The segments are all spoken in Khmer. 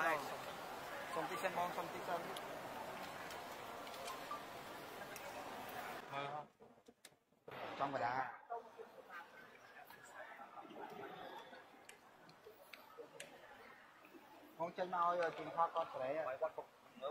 បាយសុំទីសិនបងសុំទីសិនមើលចំកដាបងចេញមកឲ្យជិះខតគាត់ស្រែឲ្យគាត់មើ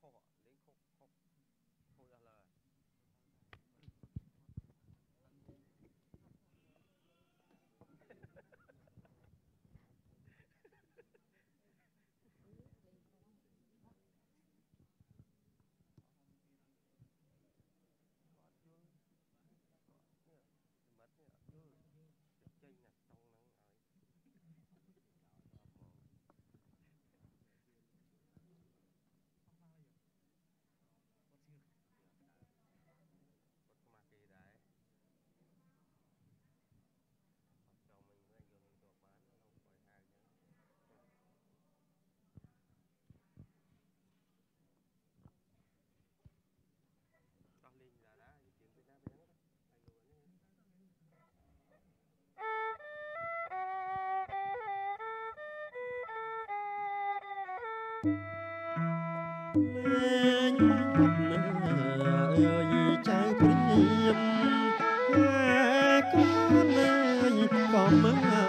hold on. លេងមុខនឹងអើយចៅព្រាមអាគ្រូនើយក៏មើល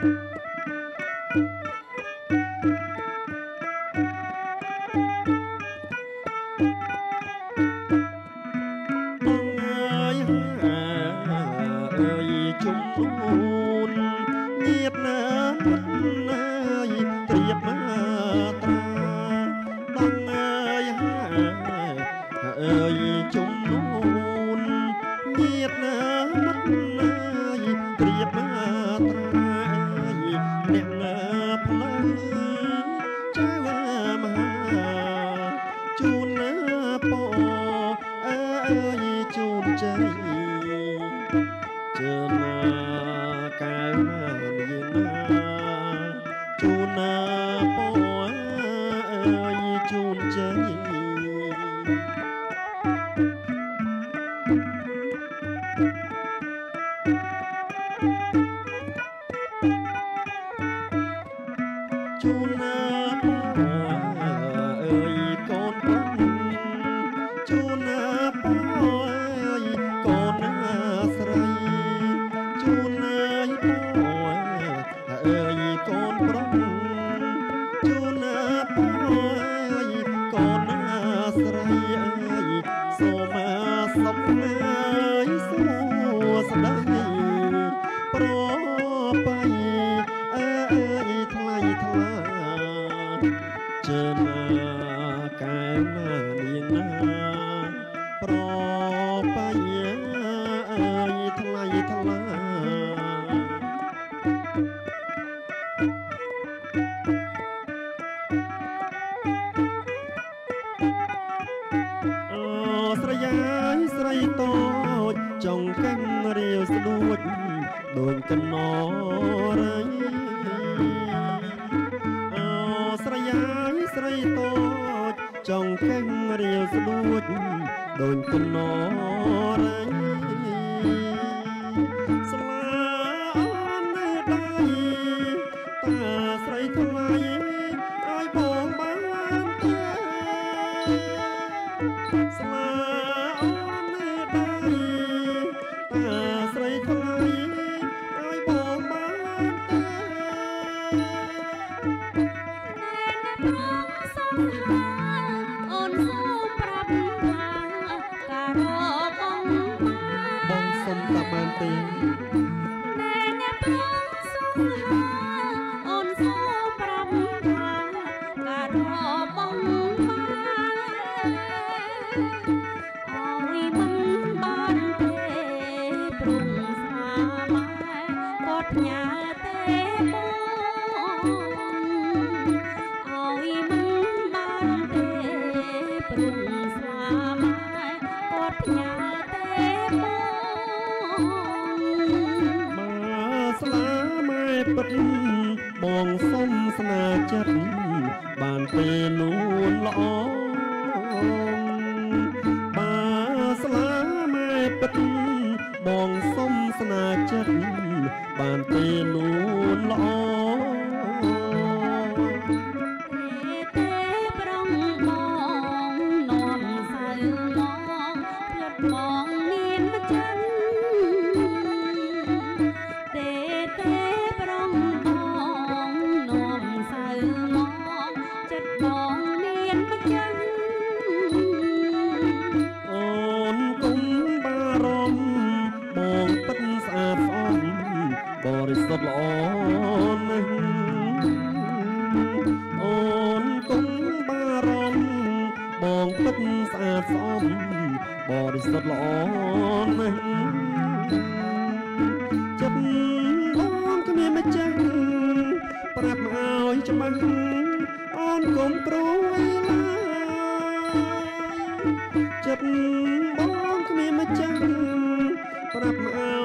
Música រីអើយសូមសំណាយសួស្ដី ស្រីតូចចង់កេះរាវស្ដួចដូចគំនររញ ពិតបងសុំស្នាចិត្តបានទេនួនល្អ ទឹកស្អាតស្អំបរិសុទ្ធល្អណាស់ចិត្តបងគ្មានម្ចាស់ប្រាប់ឲ្យច្បាស់អូនកុំព្រួយឡើយចិត្តបងគ្មានម្ចាស់ប្រាប់ឲ្យ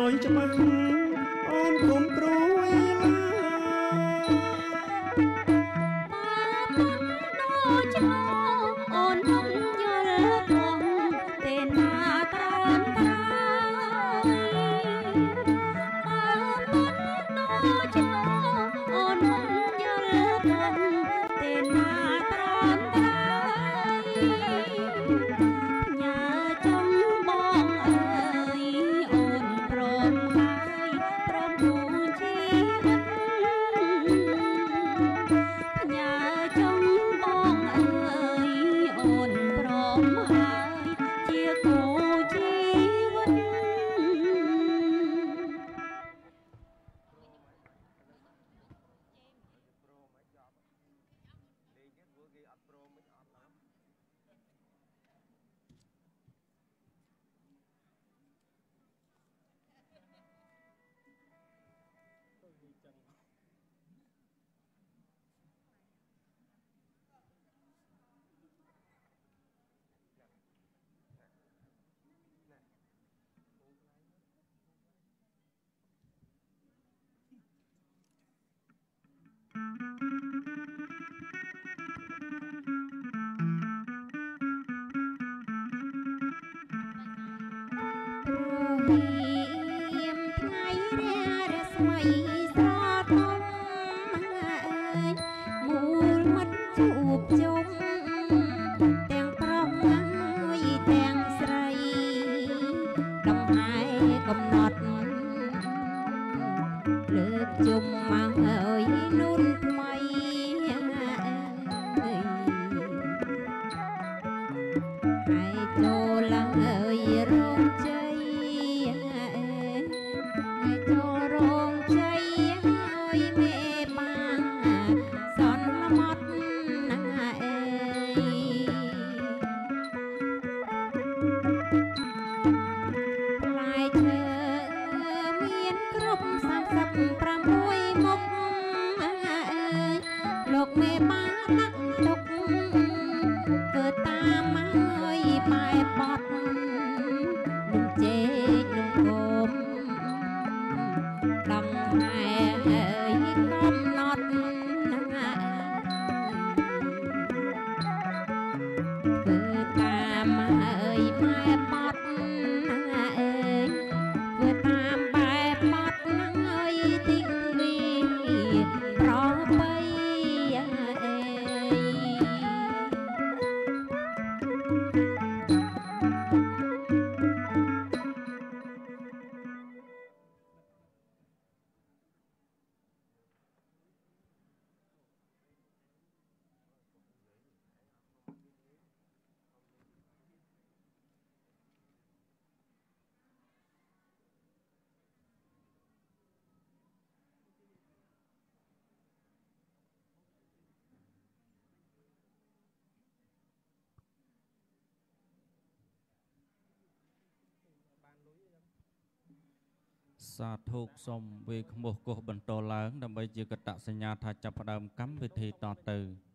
សាធុសូមវេខ្មោះគោះបន្តឡើង ដើម្បីជាកតសញ្ញាថាចាប់ផ្ដើមកម្មវិធីតទៅ។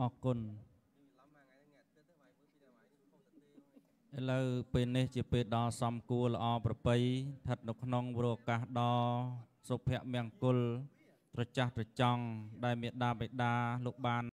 អរគុណឥឡូវពេលនេះជាពេលដ៏សំគួរល្អប្រពៃស្ថិតនៅក្នុងវរឱកាសដ៏សុភមង្គលត្រចះត្រចង់ដែលមេដាបេដាលោកបាន